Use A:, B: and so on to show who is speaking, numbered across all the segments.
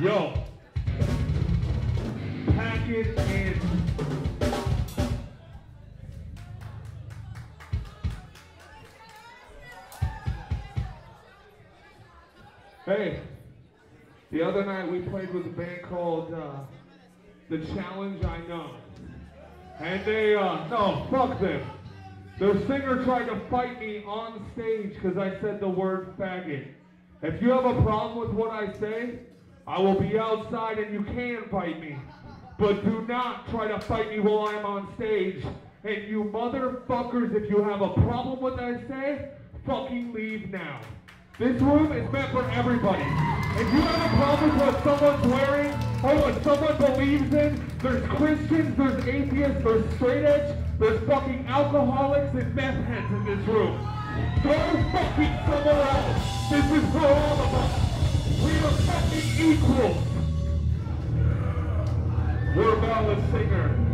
A: Yo. Pack it in. Hey, the other night we played with a band called uh, The Challenge I Know. And they, uh, no, fuck them. Their singer tried to fight me on stage because I said the word faggot. If you have a problem with what I say, I will be outside and you can fight me. But do not try to fight me while I'm on stage. And you motherfuckers, if you have a problem with what I say, fucking leave now. This room is meant for everybody. If you have a problem with what someone's wearing or what someone believes in, there's Christians, there's atheists, there's straight edge, there's fucking alcoholics and meth heads in this room. Go fucking somewhere else. This is for all of us. We are fucking equals. We're a ballad singer.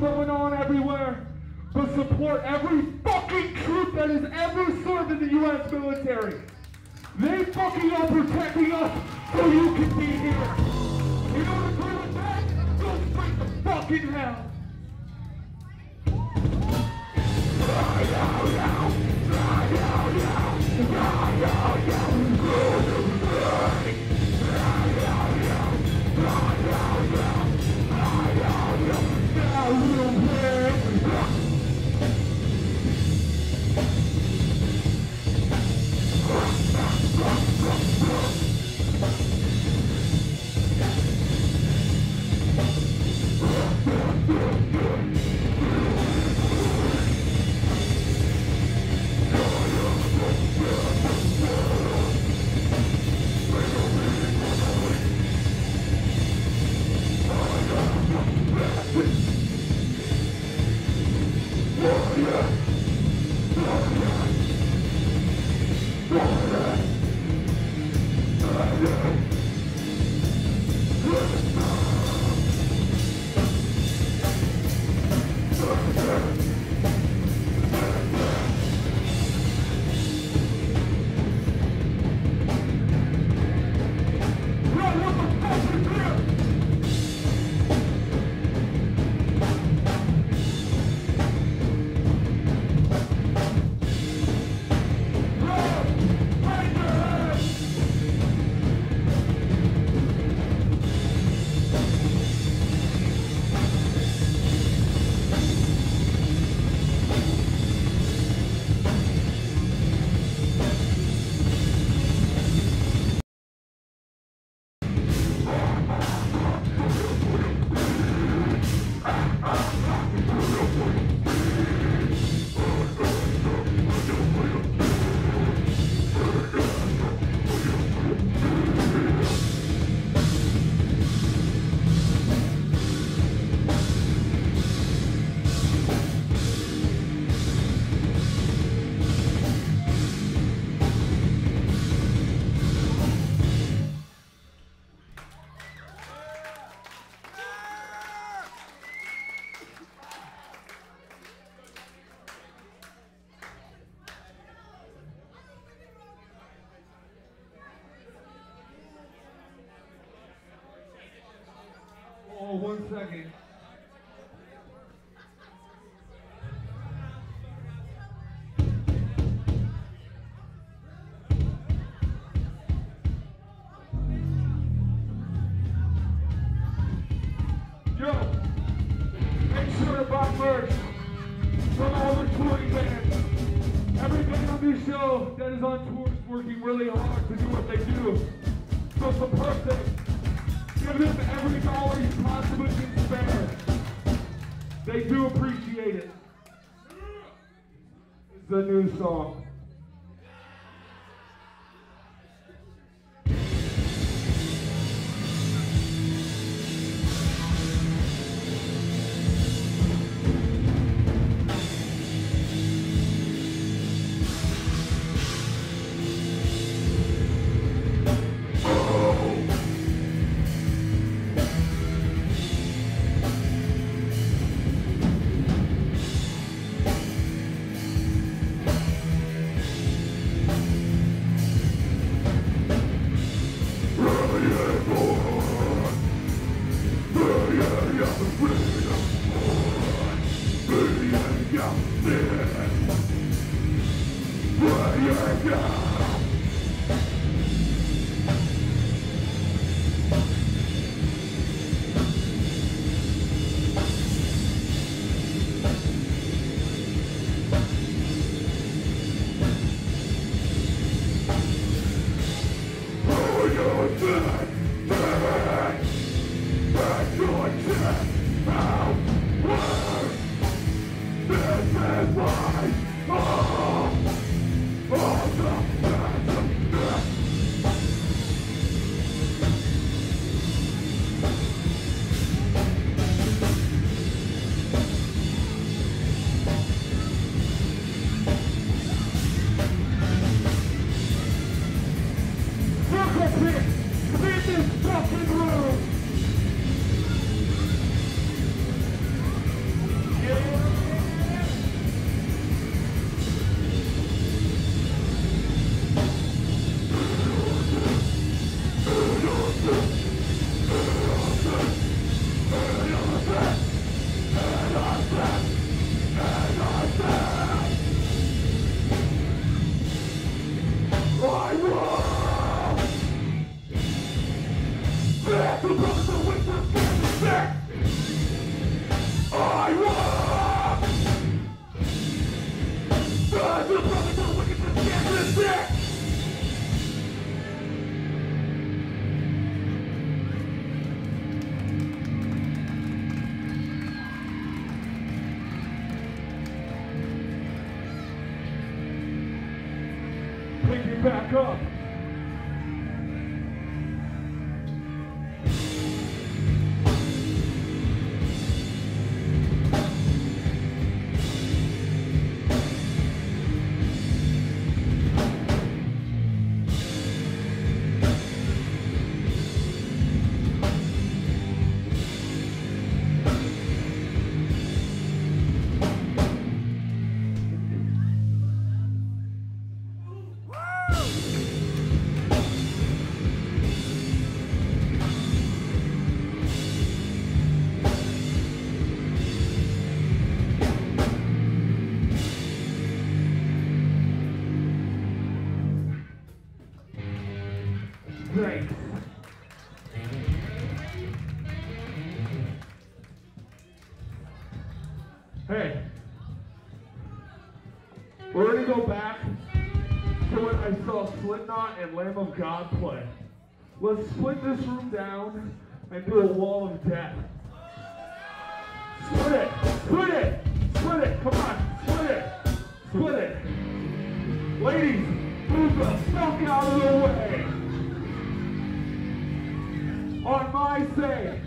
A: Going on everywhere, but support every fucking troop that has ever served in the U.S. military. They fucking are protecting us so you can to do what they do. So for perfect, give them every dollar you possibly can spare. They do appreciate it. It's a new song. Pick it back up. Thanks. Hey, we're gonna go back to when I saw Slipknot and Lamb of God play. Let's split this room down and do a wall of death. Split it, split it, split it, come on, split it, split it. Ladies, move the fuck out of the way. On my say.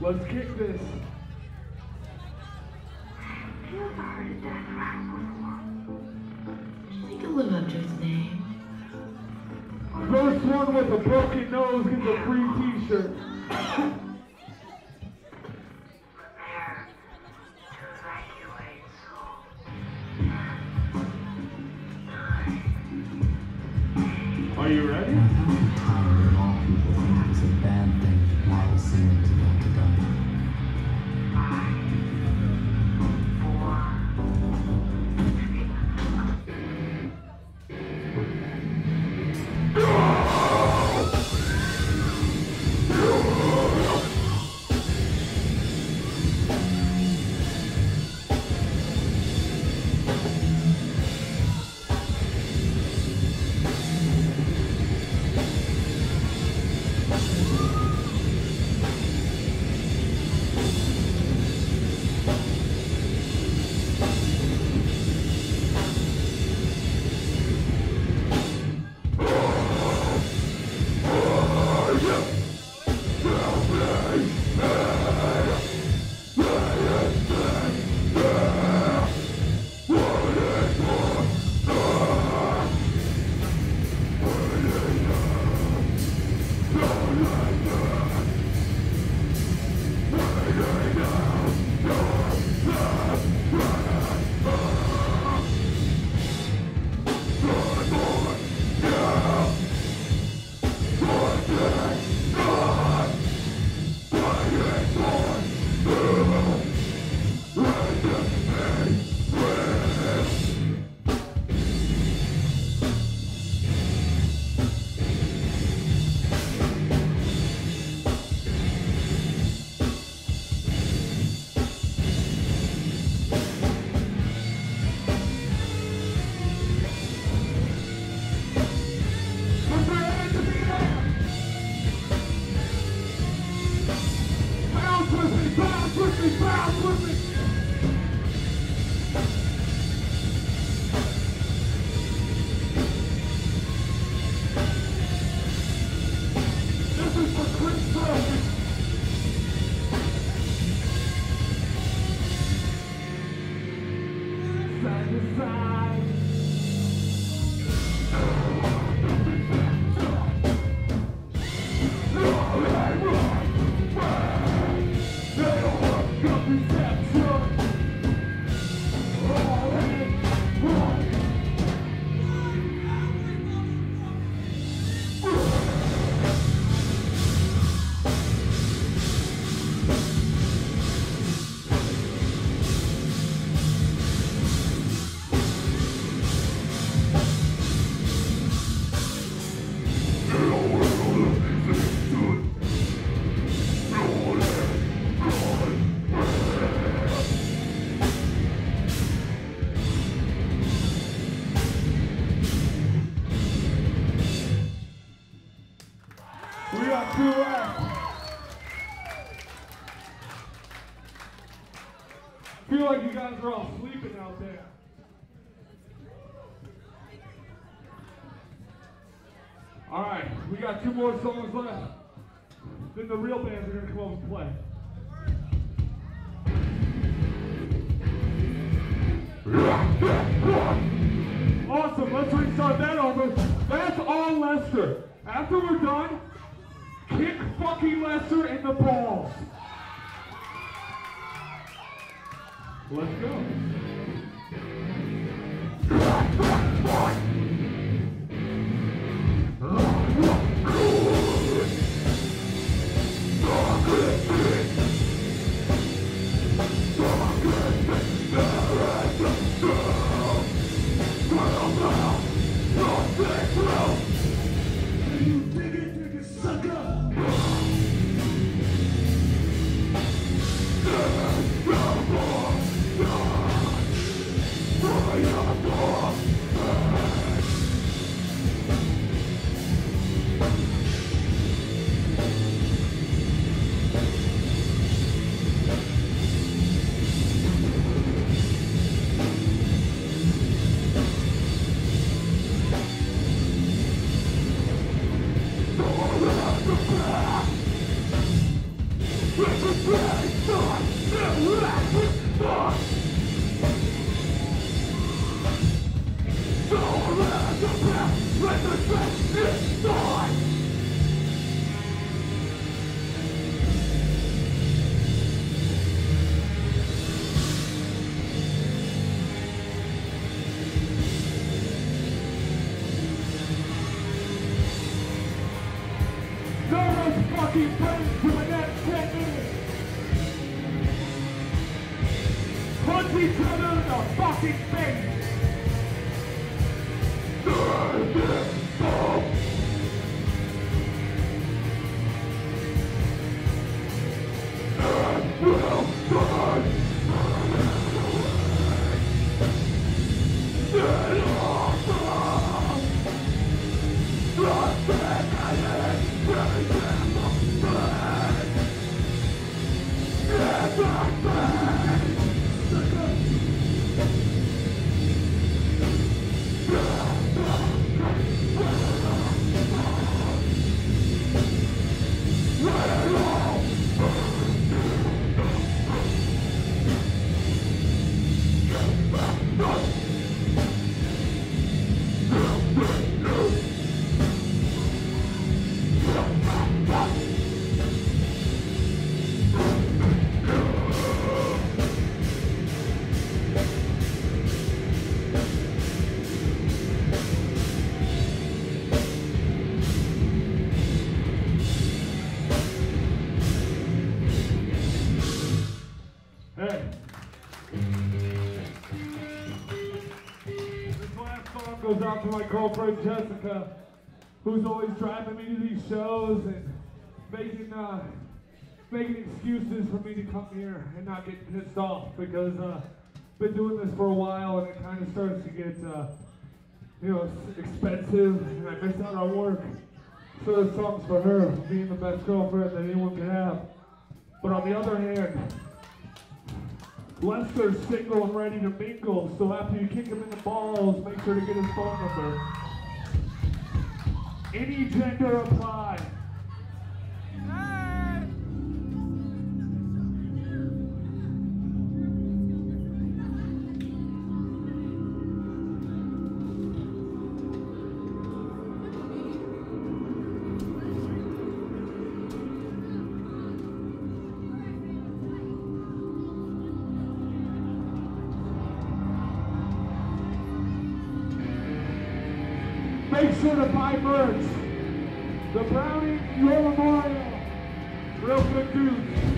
A: Let's kick this.
B: Have you ever heard of Death Rattle before? Do you think he'll live up to his name?
A: First one with a broken nose gets a free t-shirt. You ready?
C: All
A: right, we got two more songs left. Then the real bands are gonna come up and play. Awesome, let's restart that over. That's all Lester. After we're done, kick fucking Lester in the balls. Let's go. Fucking playing for the next 10 minutes. Punch each other in the fucking face. Girlfriend Jessica, who's always driving me to these shows and making uh, making excuses for me to come here and not get pissed off because uh, been doing this for a while and it kind of starts to get uh, you know expensive and I miss out on work. So this song's for her, being the best girlfriend that anyone can have. But on the other hand, Lester's single and ready to mingle, so after you kick him in the balls, make sure to get his phone number. Any gender apply. Real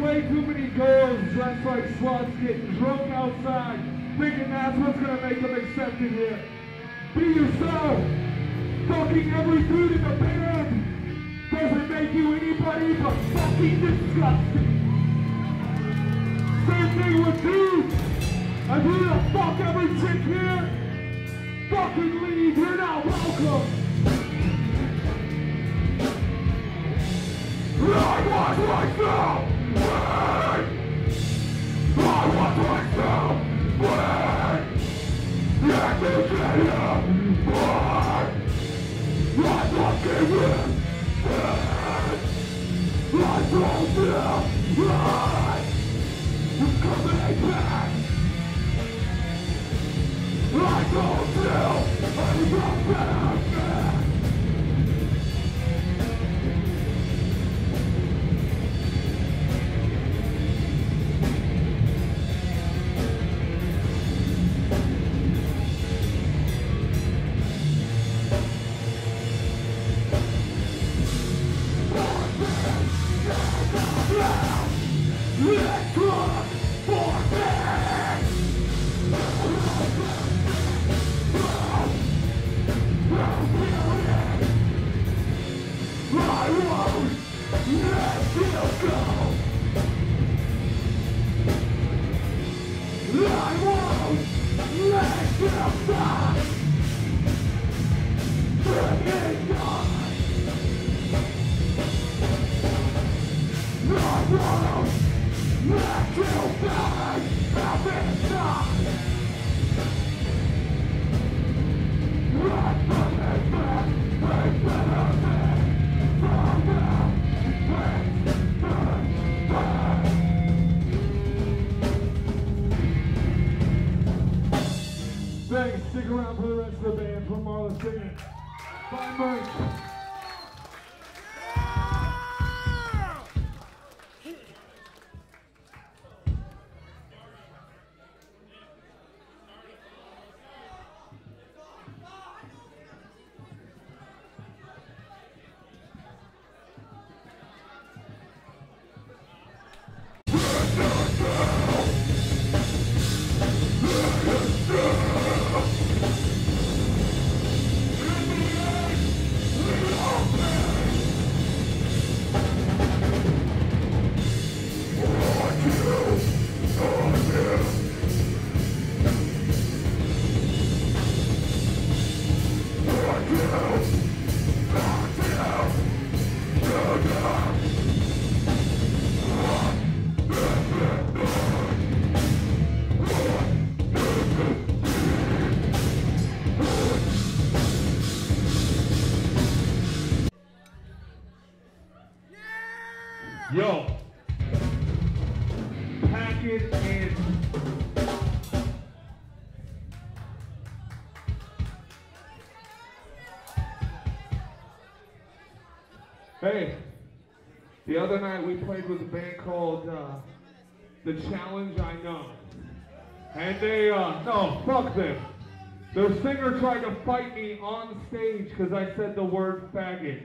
A: way too many girls dressed like sluts getting drunk outside, thinking that's what's gonna make them accepted here. Be yourself! Fucking every dude in the band doesn't make you anybody but fucking disgusting. Same thing with dudes. If you to fuck every chick here, fucking leave, you're not welcome. I want myself! I don't feel! Coming back! I around for the rest of the band for Marla Singer. Bye, merch. Hey, the other night we played with a band called uh, The Challenge I Know. And they, uh, no, fuck them. Their singer tried to fight me on stage because I said the word faggot.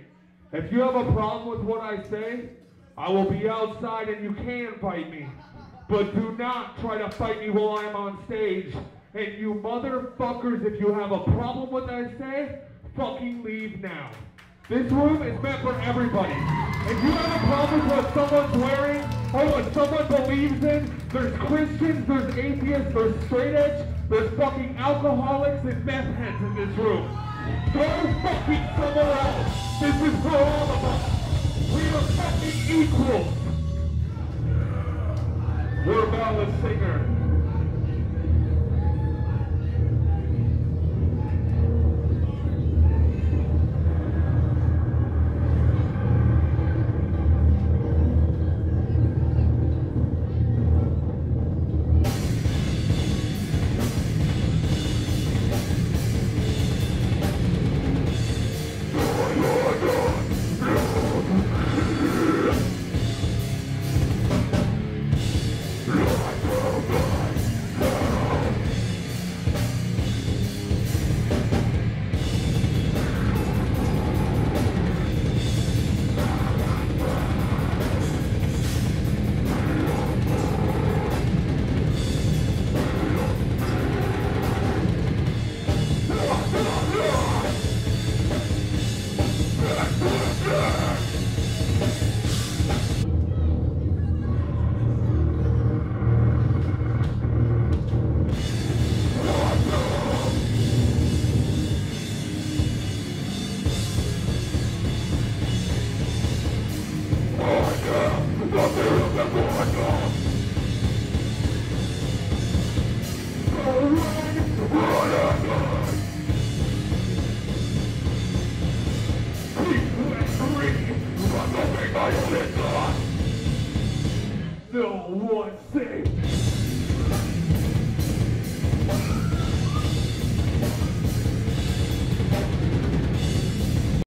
A: If you have a problem with what I say, I will be outside and you can fight me. But do not try to fight me while I'm on stage. And you motherfuckers, if you have a problem with what I say, fucking leave now. This room is meant for everybody. If you have a problem with what someone's wearing or what someone believes in, there's Christians, there's atheists, there's straight edge, there's fucking alcoholics and meth heads in this room. Go fucking somewhere else. This is for all of us. We are fucking equals. We're a singer.